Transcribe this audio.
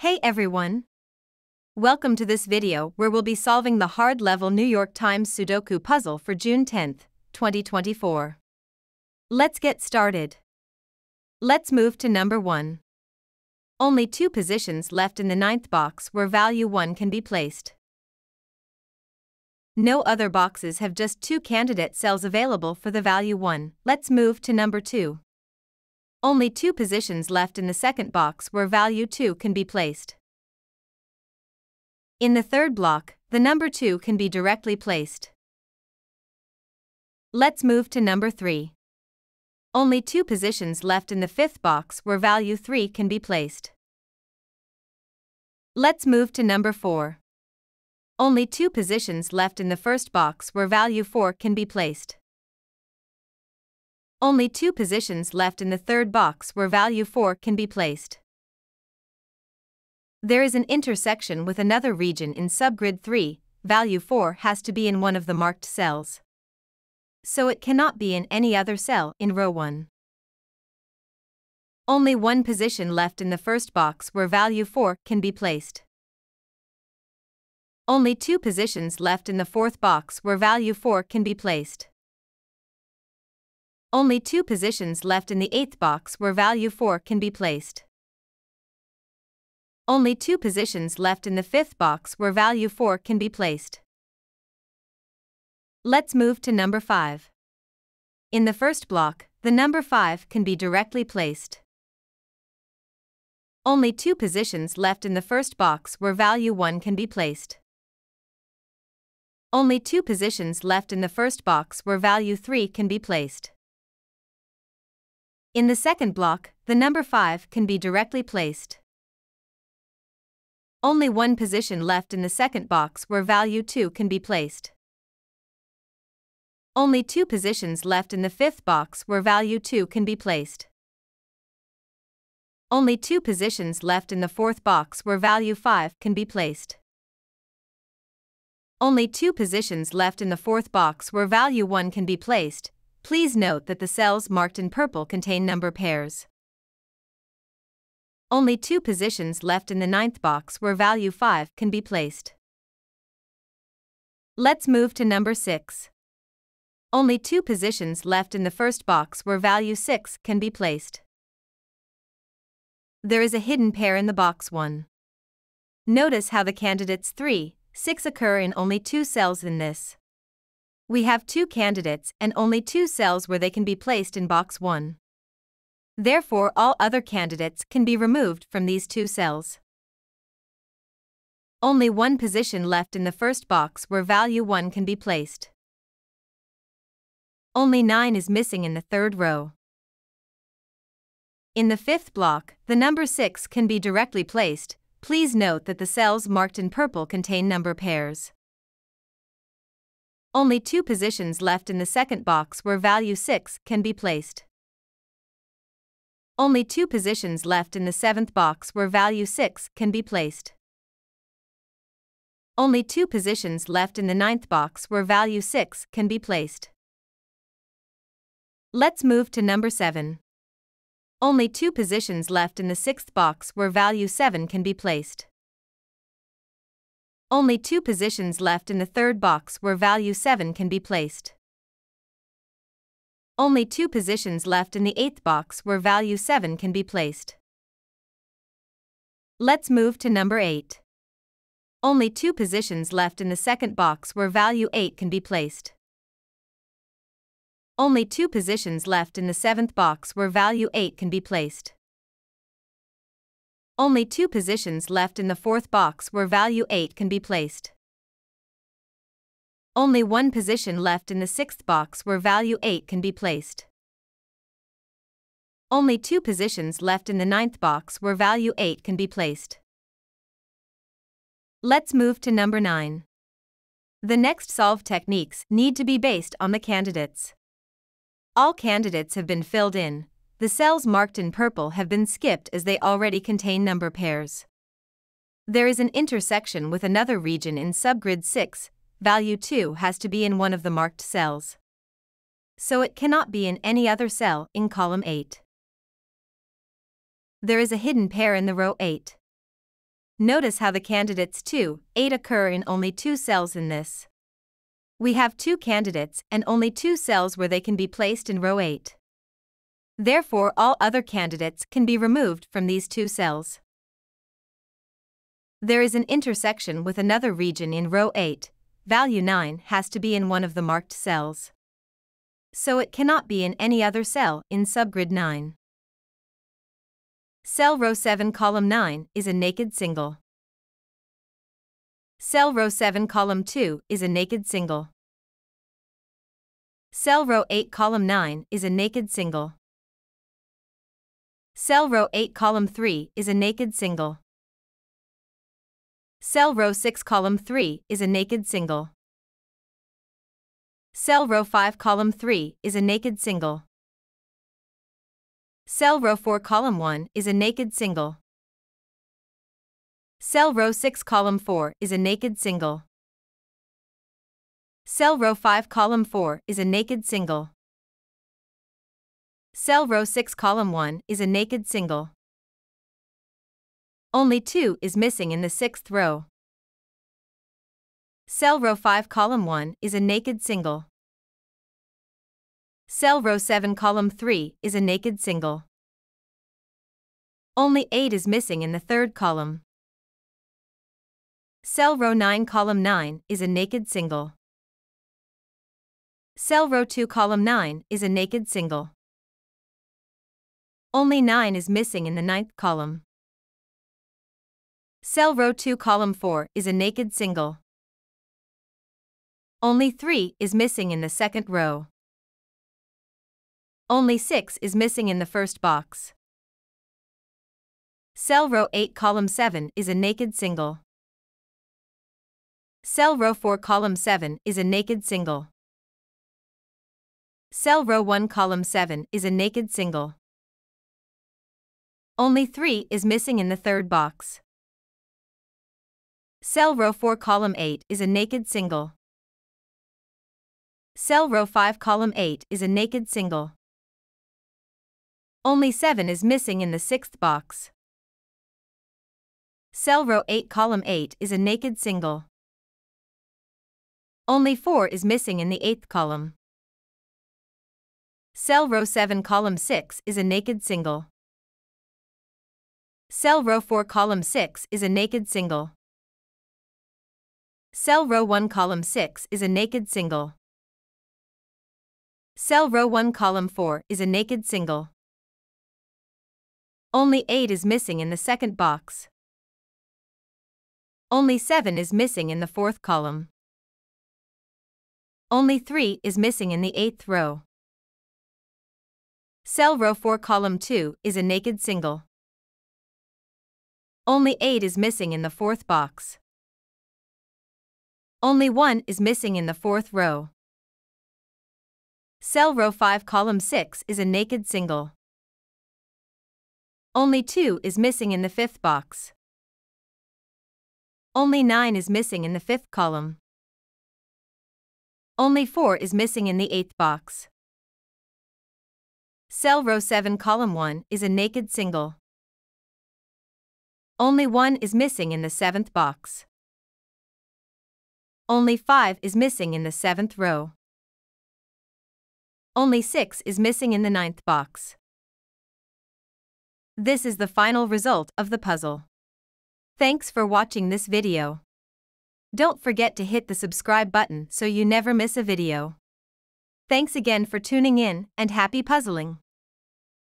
Hey everyone! Welcome to this video where we'll be solving the hard level New York Times Sudoku puzzle for June 10, 2024. Let's get started. Let's move to number 1. Only two positions left in the ninth box where value 1 can be placed. No other boxes have just two candidate cells available for the value 1. Let's move to number 2. Only two positions left in the second box where value 2 can be placed. In the third block, the number 2 can be directly placed. Let's move to number 3. Only two positions left in the fifth box where value 3 can be placed. Let's move to number 4. Only two positions left in the first box where value 4 can be placed. Only two positions left in the third box where value 4 can be placed. There is an intersection with another region in subgrid 3, value 4 has to be in one of the marked cells. So it cannot be in any other cell in row 1. Only one position left in the first box where value 4 can be placed. Only two positions left in the fourth box where value 4 can be placed. Only two positions left in the eighth box where value 4 can be placed. Only two positions left in the fifth box where value 4 can be placed. Let's move to number 5. In the first block, the number 5 can be directly placed. Only two positions left in the first box where value 1 can be placed. Only two positions left in the first box where value 3 can be placed. In the second block, the number 5 can be directly placed. Only one position left in the second box where value 2 can be placed. Only two positions left in the fifth box where value 2 can be placed. Only two positions left in the fourth box where value 5 can be placed. Only two positions left in the fourth box where value 1 can be placed, Please note that the cells marked in purple contain number pairs. Only two positions left in the ninth box where value 5 can be placed. Let's move to number 6. Only two positions left in the first box where value 6 can be placed. There is a hidden pair in the box 1. Notice how the candidates 3, 6 occur in only two cells in this. We have two candidates and only two cells where they can be placed in box 1. Therefore, all other candidates can be removed from these two cells. Only one position left in the first box where value 1 can be placed. Only 9 is missing in the third row. In the fifth block, the number 6 can be directly placed. Please note that the cells marked in purple contain number pairs. Only two positions left in the second box where value 6 can be placed. Only two positions left in the seventh box where value 6 can be placed. Only two positions left in the ninth box where value 6 can be placed. Let's move to number 7. Only two positions left in the sixth box where value 7 can be placed. Only two positions left in the third box where value 7 can be placed. Only two positions left in the eighth box where value 7 can be placed. Let's move to number 8. Only two positions left in the second box where value 8 can be placed. Only two positions left in the seventh box where value 8 can be placed. Only two positions left in the fourth box where value 8 can be placed. Only one position left in the sixth box where value 8 can be placed. Only two positions left in the ninth box where value 8 can be placed. Let's move to number 9. The next solve techniques need to be based on the candidates. All candidates have been filled in, the cells marked in purple have been skipped as they already contain number pairs. There is an intersection with another region in subgrid 6, value 2 has to be in one of the marked cells. So it cannot be in any other cell in column 8. There is a hidden pair in the row 8. Notice how the candidates 2, 8 occur in only two cells in this. We have two candidates and only two cells where they can be placed in row 8. Therefore, all other candidates can be removed from these two cells. There is an intersection with another region in row 8. Value 9 has to be in one of the marked cells. So it cannot be in any other cell in subgrid 9. Cell row 7 column 9 is a naked single. Cell row 7 column 2 is a naked single. Cell row 8 column 9 is a naked single. Cell row 8 column 3 is a naked single. Cell row 6 column 3 is a naked single. Cell row 5 column 3 is a naked single. Cell row 4 column 1 is a naked single. Cell row 6 column 4 is a naked single. Cell row 5 column 4 is a naked single. Cell row 6 column 1 is a naked single. Only 2 is missing in the sixth row. Cell row 5 column 1 is a naked single. Cell row 7 column 3 is a naked single. Only 8 is missing in the third column. Cell row 9 column 9 is a naked single. Cell row 2 column 9 is a naked single. Only 9 is missing in the ninth column. Cell row 2 column 4 is a naked single. Only 3 is missing in the second row. Only 6 is missing in the first box. Cell row 8 column 7 is a naked single. Cell row 4 column 7 is a naked single. Cell row 1 column 7 is a naked single. Only 3 is missing in the third box. Cell row 4 column 8 is a naked single. Cell row 5 column 8 is a naked single. Only 7 is missing in the sixth box. Cell row 8 column 8 is a naked single. Only 4 is missing in the eighth column. Cell row 7 column 6 is a naked single. Cell row 4 column 6 is a naked single. Cell row 1 column 6 is a naked single. Cell row 1 column 4 is a naked single. Only 8 is missing in the second box. Only 7 is missing in the fourth column. Only 3 is missing in the eighth row. Cell row 4 column 2 is a naked single. Only 8 is missing in the fourth box. Only 1 is missing in the fourth row. Cell row 5 column 6 is a naked single. Only 2 is missing in the fifth box. Only 9 is missing in the fifth column. Only 4 is missing in the eighth box. Cell row 7 column 1 is a naked single. Only 1 is missing in the seventh box. Only 5 is missing in the seventh row. Only 6 is missing in the ninth box. This is the final result of the puzzle. Thanks for watching this video. Don't forget to hit the subscribe button so you never miss a video. Thanks again for tuning in and happy puzzling!